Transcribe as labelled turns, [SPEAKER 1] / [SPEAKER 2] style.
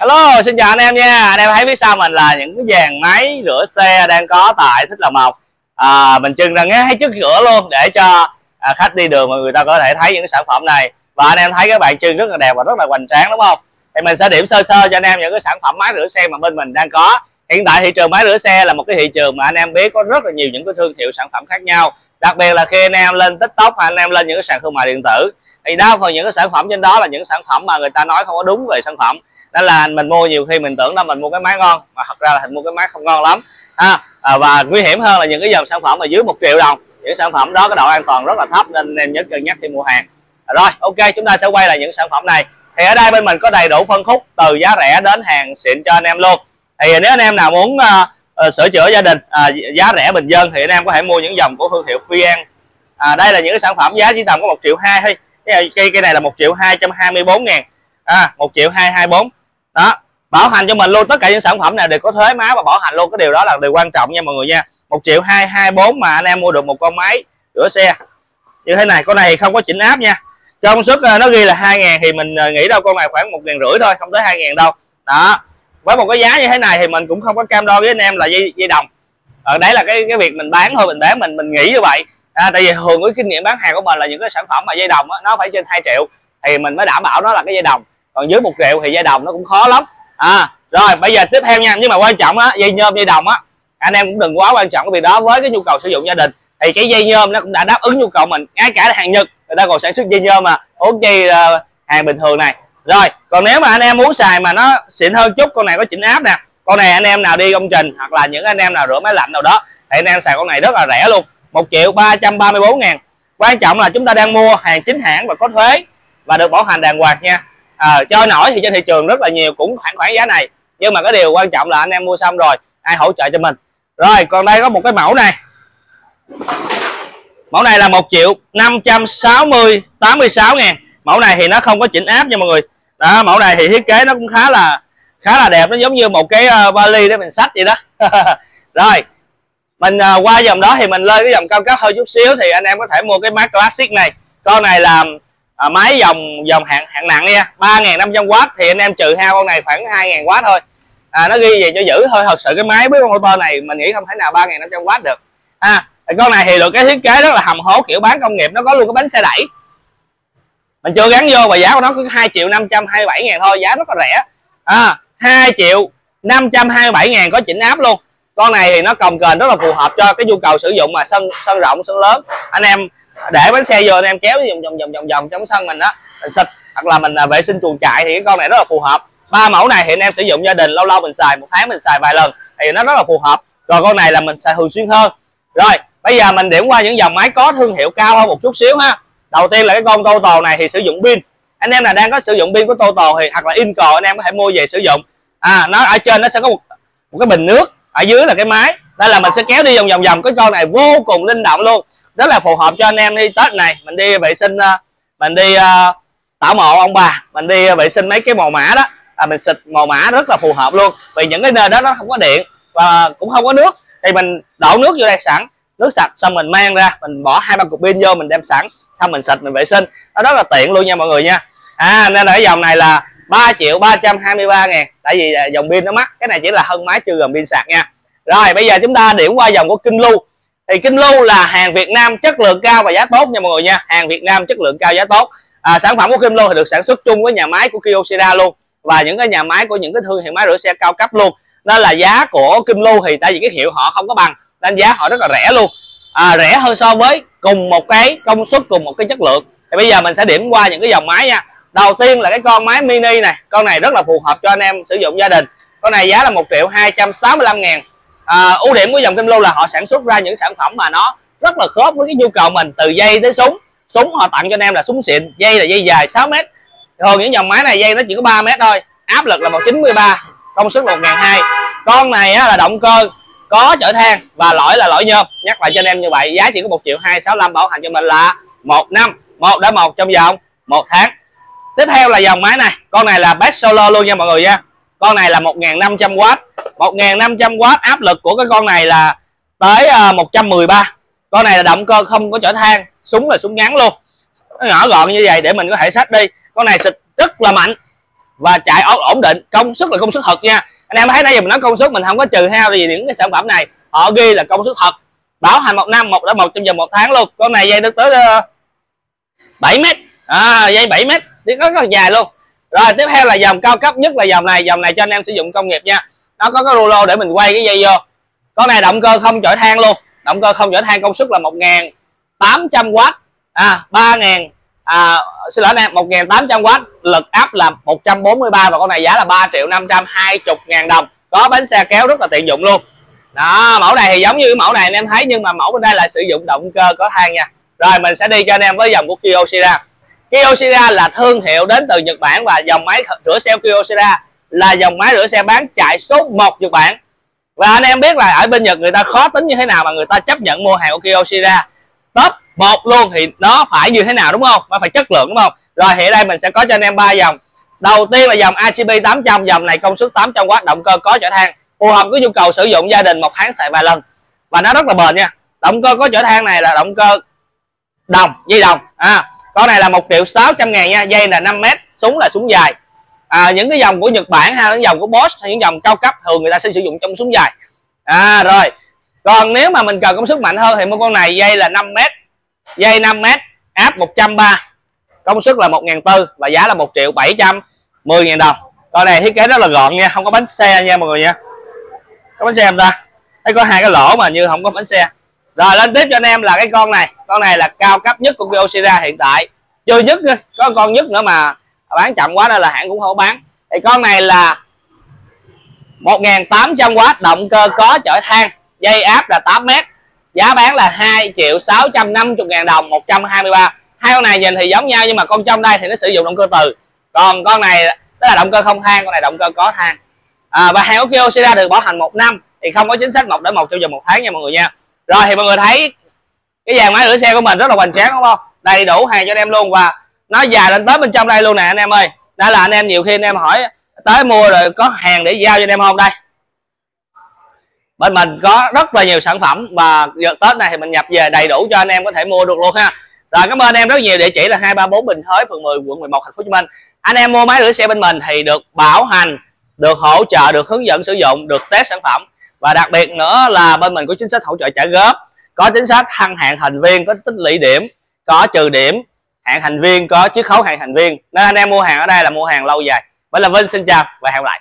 [SPEAKER 1] Hello, xin chào anh em nha. Anh em thấy phía sau mình là những cái dàn máy rửa xe đang có tại Thích Lộc Mộc. À, mình trưng ra ngay trước cửa luôn để cho à, khách đi đường mà người ta có thể thấy những cái sản phẩm này. Và anh em thấy các bạn trưng rất là đẹp và rất là hoành tráng đúng không? Thì mình sẽ điểm sơ sơ cho anh em những cái sản phẩm máy rửa xe mà bên mình đang có. Hiện tại thị trường máy rửa xe là một cái thị trường mà anh em biết có rất là nhiều những cái thương hiệu sản phẩm khác nhau. Đặc biệt là khi anh em lên TikTok hay anh em lên những cái sàn thương mại điện tử thì đa phần những cái sản phẩm trên đó là những sản phẩm mà người ta nói không có đúng về sản phẩm đó là mình mua nhiều khi mình tưởng là mình mua cái máy ngon mà thật ra là mình mua cái máy không ngon lắm ha. À, và nguy hiểm hơn là những cái dòng sản phẩm mà dưới một triệu đồng những sản phẩm đó cái độ an toàn rất là thấp nên em nhớ cân nhắc khi mua hàng. À, rồi ok chúng ta sẽ quay lại những sản phẩm này. Thì ở đây bên mình có đầy đủ phân khúc từ giá rẻ đến hàng xịn cho anh em luôn. Thì nếu anh em nào muốn uh, uh, sửa chữa gia đình uh, giá rẻ bình dân thì anh em có thể mua những dòng của thương hiệu Fian à, đây là những cái sản phẩm giá chỉ tầm có một triệu hai thôi. Cái cây cây này là một triệu hai trăm hai mươi bốn ngàn. À, một triệu hai hai bốn đó bảo hành cho mình luôn tất cả những sản phẩm này đều có thuế má và bảo hành luôn cái điều đó là điều quan trọng nha mọi người nha. Một triệu hai hai bốn mà anh em mua được một con máy rửa xe. Như thế này con này không có chỉnh áp nha. Trong suất à, nó ghi là hai ngàn thì mình à, nghĩ đâu con này khoảng một ngàn rưỡi thôi không tới hai ngàn đâu. Đó với một cái giá như thế này thì mình cũng không có cam đo với anh em là dây dây đồng. Ở đấy là cái cái việc mình bán thôi mình bán mình mình nghĩ như vậy. À, tại vì thường với kinh nghiệm bán hàng của mình là những cái sản phẩm mà dây đồng đó, nó phải trên 2 triệu thì mình mới đảm bảo nó là cái dây đồng còn dưới một triệu thì dây đồng nó cũng khó lắm. À rồi bây giờ tiếp theo nha nhưng mà quan trọng á dây nhôm dây đồng á anh em cũng đừng quá quan trọng cái việc đó với cái nhu cầu sử dụng gia đình thì cái dây nhôm nó cũng đã đáp ứng nhu cầu mình ngay cả hàng nhật người ta còn sản xuất dây nhôm mà. Huống chi uh, hàng bình thường này. Rồi còn nếu mà anh em muốn xài mà nó xịn hơn chút con này có chỉnh áp nè con này anh em nào đi công trình hoặc là những anh em nào rửa máy lạnh nào đó thì anh em xài con này rất là rẻ luôn một triệu ba trăm ba mươi bốn ngàn. Quan trọng là chúng ta đang mua hàng chính hãng và có thuế và được bảo hành đàng hoàng nha. Ờ, à, chơi nổi thì trên thị trường rất là nhiều cũng khoảng khoảng giá này. Nhưng mà cái điều quan trọng là anh em mua xong rồi ai hỗ trợ cho mình. Rồi còn đây có một cái mẫu này. Mẫu này là 1 triệu 560 86 ngàn. Mẫu này thì nó không có chỉnh áp nha mọi người. Đó mẫu này thì thiết kế nó cũng khá là khá là đẹp. Nó giống như một cái uh, vali để mình sách vậy đó. Rồi mình uh, qua dòng đó thì mình lên cái dòng cao cấp hơn chút xíu thì anh em có thể mua cái mát classic này. Con này là à, máy dòng dòng hạng hạng nặng nha 3.500W thì anh em trừ hao con này khoảng 2.000W thôi. À, nó ghi về cho giữ thôi. Thật sự cái máy với con motor này mình nghĩ không thể nào 3.500W được. À, con này thì được cái thiết kế rất là hầm hố kiểu bán công nghiệp nó có luôn cái bánh xe đẩy. Mình chưa gắn vô và giá của nó cứ 2 triệu 527 ngàn thôi giá rất là rẻ. À, 2 triệu 527 ngàn có chỉnh áp luôn. Con này thì nó cồng kềnh rất là phù hợp cho cái nhu cầu sử dụng mà sân sân rộng sân lớn. Anh em để bánh xe vô anh em kéo vòng vòng vòng vòng vòng trong sân mình đó mình xịt hoặc là mình à, vệ sinh chuồng trại thì cái con này rất là phù hợp. Ba mẫu này thì anh em sử dụng gia đình lâu lâu mình xài một tháng mình xài vài lần thì nó rất là phù hợp. Rồi con này là mình xài thường xuyên hơn. Rồi bây giờ mình điểm qua những dòng máy có thương hiệu cao hơn một chút xíu ha. Đầu tiên là cái con Total này thì sử dụng pin. Anh em là đang có sử dụng pin của Total thì hoặc là Inco anh em có thể mua về sử dụng. À nó ở trên nó sẽ có một, một cái bình nước ở dưới là cái máy. Đây là mình sẽ kéo đi vòng vòng vòng cái con này vô cùng linh động luôn rất là phù hợp cho anh em đi tết này. Mình đi vệ sinh ờ, mình đi ờ, tảo mộ ông bà. Mình đi ờ, vệ sinh mấy cái màu mã đó. À, mình xịt màu mã rất là phù hợp luôn. Vì những cái nơi đó nó không có điện và cũng không có nước. Thì mình đổ nước vô đây sẵn. Nước sạch xong mình mang ra. Mình bỏ hai ba cục pin vô mình đem sẵn. Xong mình xịt mình vệ sinh. Nó rất là tiện luôn nha mọi người nha. À nên là cái dòng này là 3 triệu 323 ngàn. Tại vì à, dòng pin nó mắc. Cái này chỉ là hơn máy chưa gồm pin sạc nha. Rồi bây giờ chúng ta điểm qua dòng của kinh lưu thì kinh lưu là hàng Việt Nam chất lượng cao và giá tốt nha mọi người nha. Hàng Việt Nam chất lượng cao giá tốt. À, sản phẩm của Kim Lưu thì được sản xuất chung với nhà máy của Kyocera luôn. Và những cái nhà máy của những cái thương hiệu máy rửa xe cao cấp luôn. Nên là giá của Kim Lưu thì tại vì cái hiệu họ không có bằng nên giá họ rất là rẻ luôn. À, rẻ hơn so với cùng một cái công suất cùng một cái chất lượng. Thì bây giờ mình sẽ điểm qua những cái dòng máy nha. Đầu tiên là cái con máy mini này. Con này rất là phù hợp cho anh em sử dụng gia đình. Con này giá là một triệu 265 ngàn à, ưu điểm của dòng Kim Lưu là họ sản xuất ra những sản phẩm mà nó rất là khớp với cái nhu cầu mình từ dây tới súng. Súng họ tặng cho anh em là súng xịn dây là dây dài 6 mét. Thường những dòng máy này dây nó chỉ có 3 mét thôi áp lực là 193 công suất 1002 con này á, là động cơ có chở than và lõi là lõi nhôm. Nhắc lại cho anh em như vậy giá chỉ có 1 triệu 265 bảo hành cho mình là một năm một đã một trong vòng một tháng. Tiếp theo là dòng máy này con này là best solo luôn nha mọi người nha con này là 1500W 1500W áp lực của cái con này là tới ờ, 113 con này là động cơ không có chở than súng là súng ngắn luôn. Nó nhỏ gọn như vậy để mình có thể sách đi. Con này xịt rất là mạnh và chạy ổn định. Công suất là công suất thật nha. Anh em thấy nãy giờ mình nói công suất mình không có trừ hao gì những cái sản phẩm này. Họ ghi là công suất thật. Bảo hành một năm một đã một trong vòng một tháng luôn. Con này dây được tới 7 ờ, mét. À, dây 7 mét. Thì có rất là dài luôn rồi tiếp theo là dòng cao cấp nhất là dòng này. Dòng này cho anh em sử dụng công nghiệp nha. Nó có cái rulo để mình quay cái dây vô. Con này động cơ không chở than luôn. Động cơ không chở than công suất là 1.800W à 3.000 à, xin lỗi em 1.800W lực áp là 143 và con này giá là 3 triệu 520 ngàn đồng. Có bánh xe kéo rất là tiện dụng luôn. Đó mẫu này thì giống như mẫu này anh em thấy nhưng mà mẫu bên đây là sử dụng động cơ có than nha. Rồi mình sẽ đi cho anh em với dòng của Kyocera Kyocera là thương hiệu đến từ Nhật Bản và dòng máy rửa xe Kyocera là dòng máy rửa xe bán chạy số 1 Nhật Bản. Và anh em biết là ở bên Nhật người ta khó tính như thế nào mà người ta chấp nhận mua hàng của Kyocera top một luôn thì nó phải như thế nào đúng không? Nó phải chất lượng đúng không? Rồi hiện đây mình sẽ có cho anh em ba dòng. Đầu tiên là dòng ACB 800 dòng này công suất 800W động cơ có chở than, phù hợp với nhu cầu sử dụng gia đình một tháng xài vài lần. Và nó rất là bền nha. Động cơ có chở than này là động cơ đồng, dây đồng à con này là một triệu sáu trăm ngàn nha dây là 5 mét súng là súng dài. À, những cái dòng của Nhật Bản hay những dòng của Bosch hay những dòng cao cấp thường người ta sẽ sử dụng trong súng dài. À rồi. Còn nếu mà mình cần công suất mạnh hơn thì mua con này dây là 5 mét dây 5 mét áp 130 công suất là 1.400 và giá là 1 triệu 710 ngàn đồng. Con này thiết kế rất là gọn nha không có bánh xe nha mọi người nha. Có bánh xe không ta? Thấy có hai cái lỗ mà như không có bánh xe rồi lên tiếp cho anh em là cái con này. Con này là cao cấp nhất của Kyocera hiện tại. Chưa nhất có con nhất nữa mà bán chậm quá nên là hãng cũng không bán. Thì con này là 1.800W động cơ có chở than dây áp là 8 mét giá bán là 2 triệu 650 ngàn đồng 123 hai con này nhìn thì giống nhau nhưng mà con trong đây thì nó sử dụng động cơ từ. Còn con này đó là động cơ không than con này động cơ có than à, và hàng của Kyocera được bảo hành một năm thì không có chính sách một đến một trong vòng một tháng nha mọi người nha rồi, thì mọi người thấy cái dàn máy rửa xe của mình rất là hoành tráng, đúng không? Đầy đủ hàng cho anh em luôn và nó dài lên tới bên trong đây luôn nè, anh em ơi. Đó là anh em nhiều khi anh em hỏi tới mua rồi có hàng để giao cho anh em không đây? Bên mình có rất là nhiều sản phẩm và giờ tết này thì mình nhập về đầy đủ cho anh em có thể mua được luôn ha. Rồi, cảm ơn anh em rất nhiều. Địa chỉ là 234 Bình Thới, phường 10 quận 11 thành phố Hồ Chí Minh. Anh em mua máy rửa xe bên mình thì được bảo hành, được hỗ trợ, được hướng dẫn sử dụng, được test sản phẩm và đặc biệt nữa là bên mình có chính sách hỗ trợ trả góp. Có chính sách thăng hạng thành viên, có tích lũy điểm, có trừ điểm, hạng thành viên, có chiết khấu hạng thành viên. Nên anh em mua hàng ở đây là mua hàng lâu dài. Vậy là Vinh xin chào và hẹn gặp lại.